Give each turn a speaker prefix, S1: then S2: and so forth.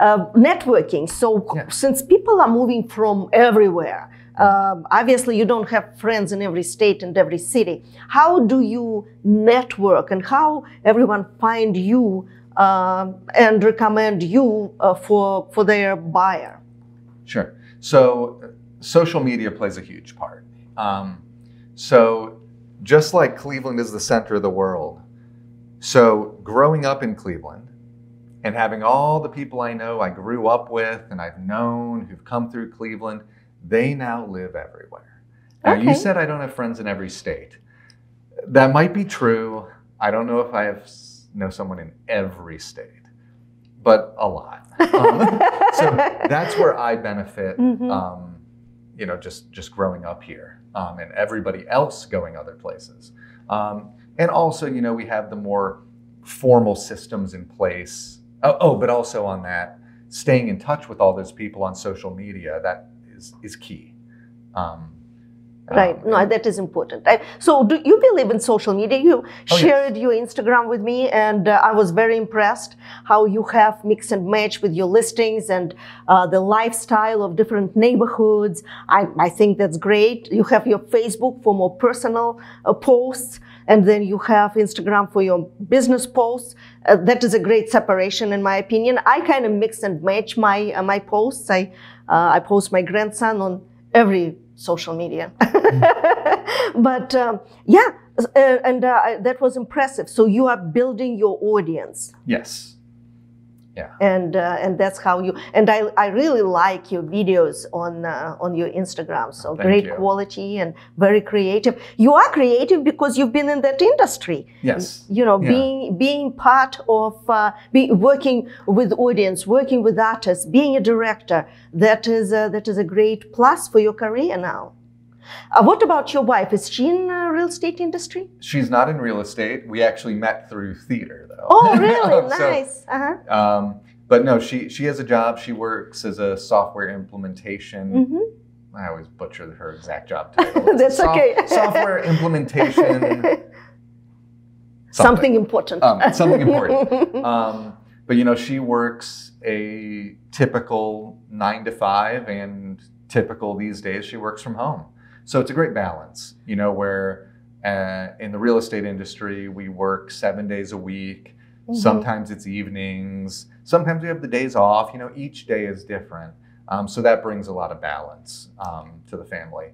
S1: uh, networking. So
S2: Yeah.
S1: since people are moving from everywhere, um, obviously you don't have friends in every state and every city. How do you network and how everyone find you um and recommend you uh, for for their buyer?
S2: Sure. So uh, social media plays a huge part. Um, so just like Cleveland is the center of the world, so growing up in Cleveland and having all the people I know I grew up with and I've known who've come through Cleveland, they now live everywhere. Now you said I don't have friends in every state. That might be true. I don't know if I have know someone in every state, but a lot. Um, so that's where I benefit.
S1: Mhm.
S2: Um, you know, just just growing up here, um, and everybody else going other places. Um, and also, you know, we have the more formal systems in place. Oh, oh, but also on that, staying in touch with all those people on social media that is is key. Um,
S1: Right.
S2: um,
S1: No, that is important. I, so, do you believe in social media? You
S2: Oh, yes.
S1: shared your Instagram with me, and uh, I was very impressed how you have mix and match with your listings and uh, the lifestyle of different neighborhoods. I, I think that's great. You have your Facebook for more personal uh, posts, and then you have Instagram for your business posts. Uh, that is a great separation, in my opinion. I kind of mix and match my uh, my posts. I uh, I post my grandson on every social media. but um, yeah, uh, and uh, that was impressive. So you are building your audience,
S2: yes.
S1: And uh, and that's how you. And I, I really like your videos on uh, on your Instagram. So
S2: Thank
S1: great
S2: you.
S1: quality and very creative. You are creative because you've been in that industry.
S2: Yes.
S1: You know,
S2: Yeah.
S1: being being part of uh, be, working with audience, working with artists, being a director. That is a, that is a great plus for your career now. Uh, what about your wife? Is she in uh, real estate industry?
S2: She's not in real estate. We actually met through theater, though.
S1: Oh, really?
S2: So,
S1: nice. uh-huh.
S2: Um, but no, she she has a job. She works as a software implementation.
S1: hmm
S2: I always butcher her exact job title. It's
S1: That's
S2: soft-
S1: okay.
S2: software implementation.
S1: Something important.
S2: Um, something important. Um, but you know, she works a typical nine to five, and typical these days she works from home. So it's a great balance. You know, where uh, in the real estate industry we work seven days a week.
S1: Mhm.
S2: Sometimes it's evenings. Sometimes we have the days off. You know, each day is different. Um, so that brings a lot of balance um, to the family.